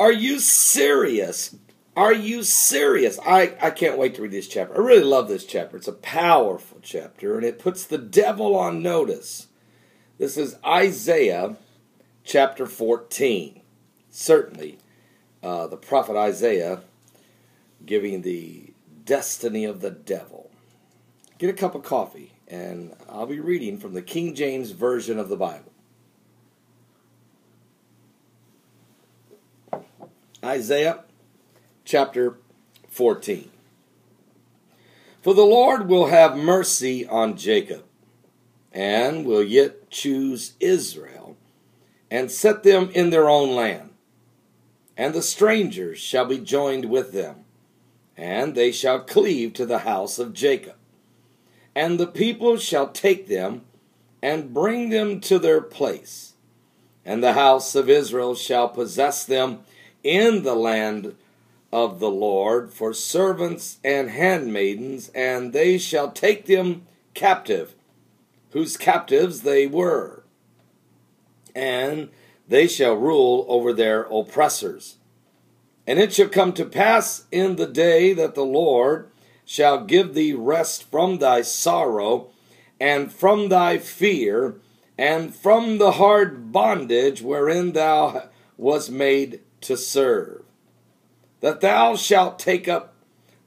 Are you serious? Are you serious? I, I can't wait to read this chapter. I really love this chapter. It's a powerful chapter, and it puts the devil on notice. This is Isaiah chapter 14. Certainly, uh, the prophet Isaiah giving the destiny of the devil. Get a cup of coffee, and I'll be reading from the King James Version of the Bible. Isaiah chapter 14. For the Lord will have mercy on Jacob, and will yet choose Israel, and set them in their own land. And the strangers shall be joined with them, and they shall cleave to the house of Jacob. And the people shall take them, and bring them to their place. And the house of Israel shall possess them in the land of the Lord for servants and handmaidens, and they shall take them captive, whose captives they were. And they shall rule over their oppressors. And it shall come to pass in the day that the Lord shall give thee rest from thy sorrow, and from thy fear, and from the hard bondage wherein thou was made to serve. That thou shalt take up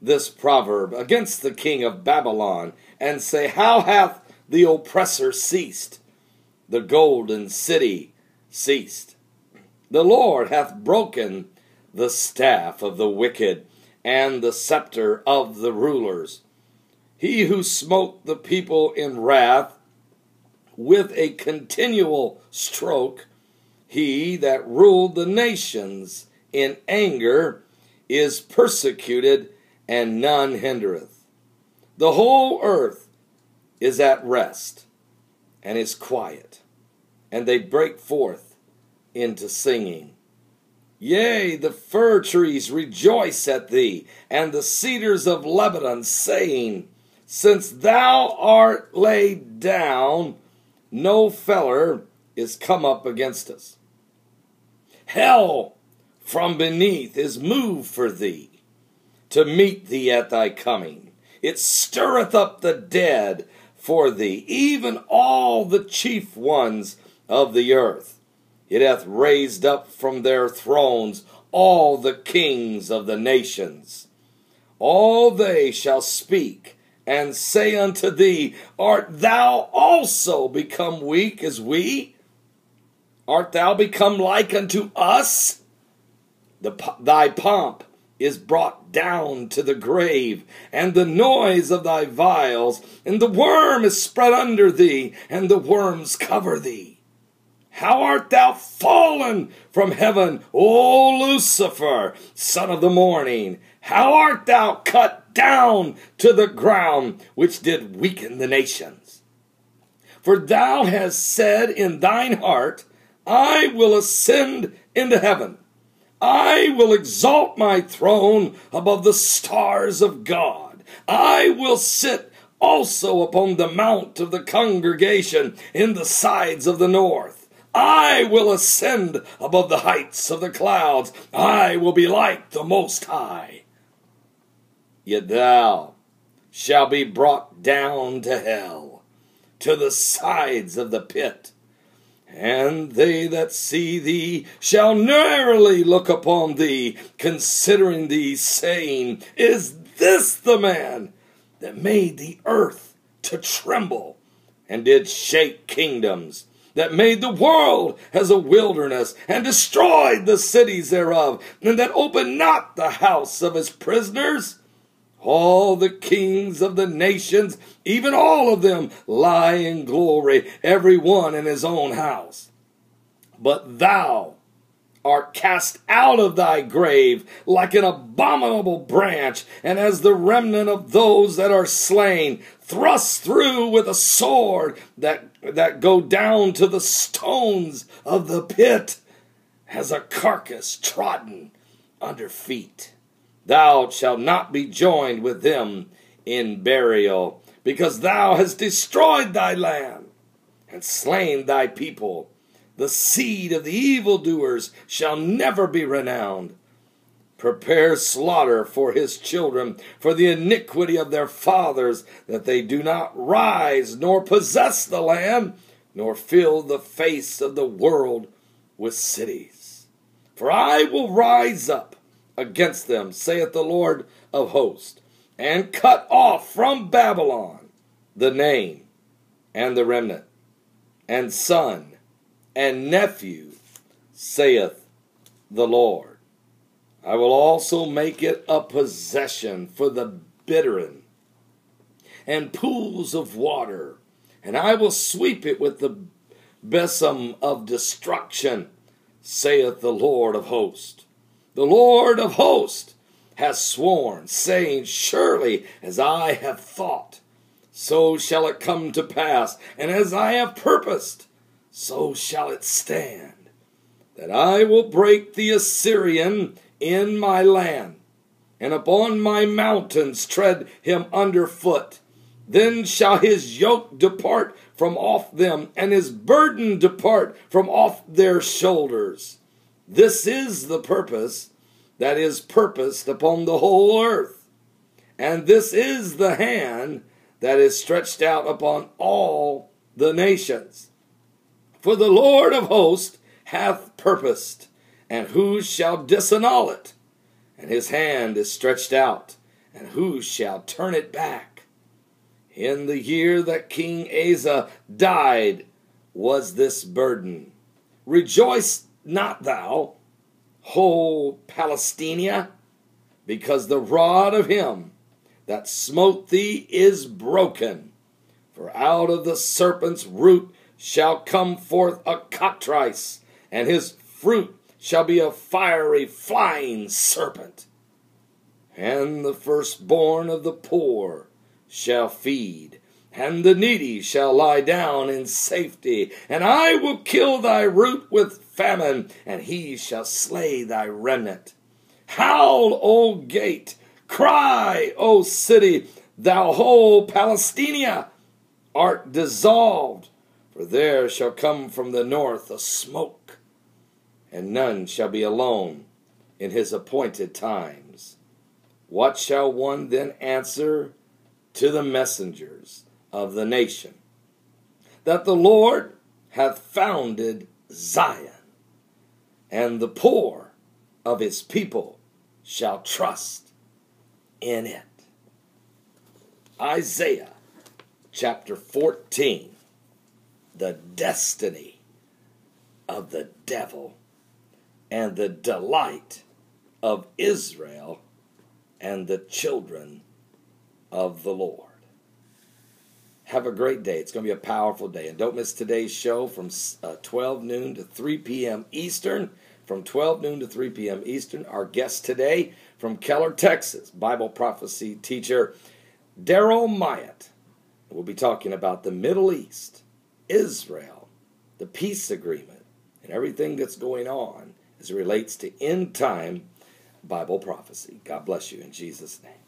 this proverb against the king of Babylon, and say, How hath the oppressor ceased? The golden city ceased. The Lord hath broken the staff of the wicked and the scepter of the rulers. He who smote the people in wrath with a continual stroke he that ruled the nations in anger is persecuted, and none hindereth. The whole earth is at rest and is quiet, and they break forth into singing. Yea, the fir trees rejoice at thee, and the cedars of Lebanon, saying, Since thou art laid down, no feller is come up against us. Hell from beneath is moved for thee to meet thee at thy coming. It stirreth up the dead for thee, even all the chief ones of the earth. It hath raised up from their thrones all the kings of the nations. All they shall speak and say unto thee, Art thou also become weak as we? Art thou become like unto us? The, thy pomp is brought down to the grave, and the noise of thy viols, and the worm is spread under thee, and the worms cover thee. How art thou fallen from heaven, O Lucifer, son of the morning? How art thou cut down to the ground, which did weaken the nations? For thou hast said in thine heart, I will ascend into heaven. I will exalt my throne above the stars of God. I will sit also upon the mount of the congregation in the sides of the north. I will ascend above the heights of the clouds. I will be like the Most High. Yet thou shalt be brought down to hell, to the sides of the pit and they that see thee shall narrowly look upon thee, considering thee, saying, Is this the man that made the earth to tremble, and did shake kingdoms? that made the world as a wilderness, and destroyed the cities thereof, and that opened not the house of his prisoners? All the kings of the nations, even all of them, lie in glory, every one in his own house. But thou art cast out of thy grave like an abominable branch, and as the remnant of those that are slain, thrust through with a sword that, that go down to the stones of the pit, as a carcass trodden under feet. Thou shalt not be joined with them in burial, because thou hast destroyed thy land and slain thy people. The seed of the evildoers shall never be renowned. Prepare slaughter for his children, for the iniquity of their fathers, that they do not rise nor possess the land, nor fill the face of the world with cities. For I will rise up against them, saith the Lord of hosts, and cut off from Babylon the name and the remnant, and son and nephew, saith the Lord. I will also make it a possession for the bittern and pools of water, and I will sweep it with the besom of destruction, saith the Lord of hosts. The Lord of hosts has sworn, saying, Surely as I have thought, so shall it come to pass, and as I have purposed, so shall it stand, that I will break the Assyrian in my land, and upon my mountains tread him under foot. Then shall his yoke depart from off them, and his burden depart from off their shoulders. This is the purpose that is purposed upon the whole earth. And this is the hand that is stretched out upon all the nations. For the Lord of hosts hath purposed, and who shall disannul it? And his hand is stretched out, and who shall turn it back? In the year that King Ahaz died was this burden. Rejoice not thou, whole Palestina, because the rod of him that smote thee is broken. For out of the serpent's root shall come forth a cockatrice, and his fruit shall be a fiery flying serpent. And the firstborn of the poor shall feed, and the needy shall lie down in safety. And I will kill thy root with famine, and he shall slay thy remnant. Howl, O gate! Cry, O city! Thou whole Palestina art dissolved, for there shall come from the north a smoke, and none shall be alone in his appointed times. What shall one then answer to the messengers of the nation? That the Lord hath founded Zion, and the poor of his people shall trust in it. Isaiah chapter 14 The destiny of the devil and the delight of Israel and the children of the Lord. Have a great day. It's going to be a powerful day. And don't miss today's show from uh, 12 noon to 3 p.m. Eastern. From 12 noon to 3 p.m. Eastern, our guest today from Keller, Texas, Bible prophecy teacher Daryl Myatt. We'll be talking about the Middle East, Israel, the peace agreement, and everything that's going on as it relates to end time Bible prophecy. God bless you in Jesus' name.